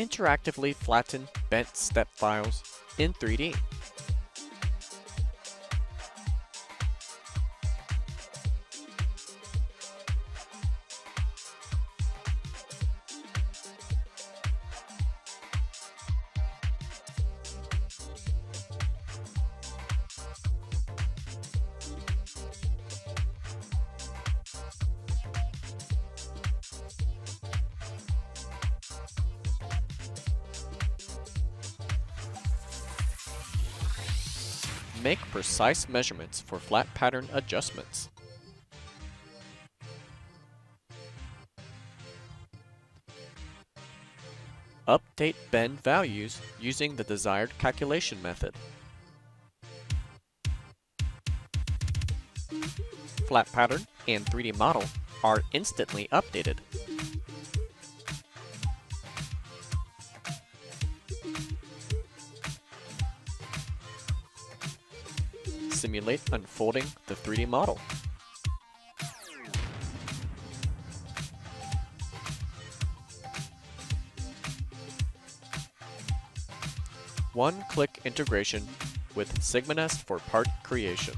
Interactively flatten bent step files in 3D. Make precise measurements for flat pattern adjustments. Update bend values using the desired calculation method. Flat pattern and 3D model are instantly updated. Simulate unfolding the 3D model. One-click integration with SigmaNest for part creation.